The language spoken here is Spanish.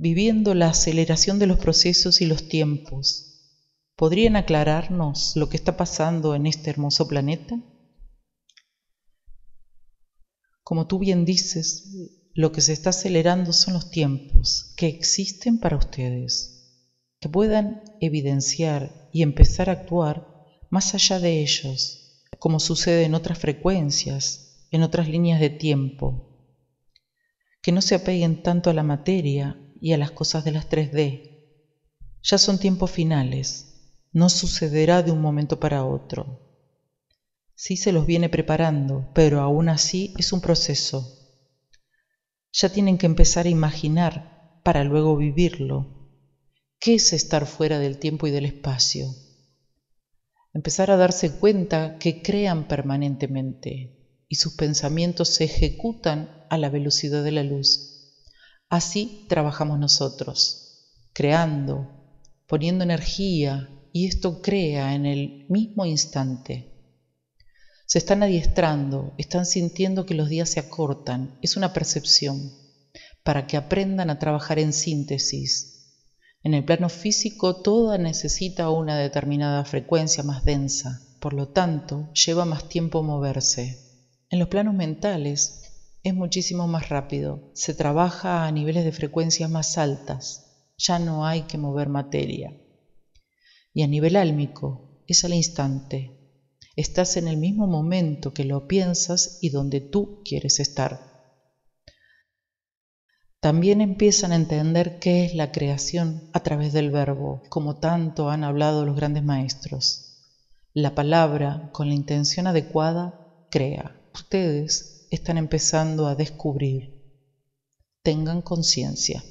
viviendo la aceleración de los procesos y los tiempos, ¿podrían aclararnos lo que está pasando en este hermoso planeta? Como tú bien dices, lo que se está acelerando son los tiempos que existen para ustedes, que puedan evidenciar y empezar a actuar más allá de ellos, como sucede en otras frecuencias, en otras líneas de tiempo, que no se apeguen tanto a la materia y a las cosas de las 3D. Ya son tiempos finales, no sucederá de un momento para otro. Sí se los viene preparando, pero aún así es un proceso ya tienen que empezar a imaginar para luego vivirlo. ¿Qué es estar fuera del tiempo y del espacio? Empezar a darse cuenta que crean permanentemente y sus pensamientos se ejecutan a la velocidad de la luz. Así trabajamos nosotros, creando, poniendo energía y esto crea en el mismo instante. Se están adiestrando, están sintiendo que los días se acortan, es una percepción, para que aprendan a trabajar en síntesis. En el plano físico toda necesita una determinada frecuencia más densa, por lo tanto lleva más tiempo moverse. En los planos mentales es muchísimo más rápido, se trabaja a niveles de frecuencias más altas, ya no hay que mover materia. Y a nivel álmico es al instante, Estás en el mismo momento que lo piensas y donde tú quieres estar. También empiezan a entender qué es la creación a través del verbo, como tanto han hablado los grandes maestros. La palabra, con la intención adecuada, crea. Ustedes están empezando a descubrir. Tengan conciencia.